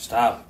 Stop.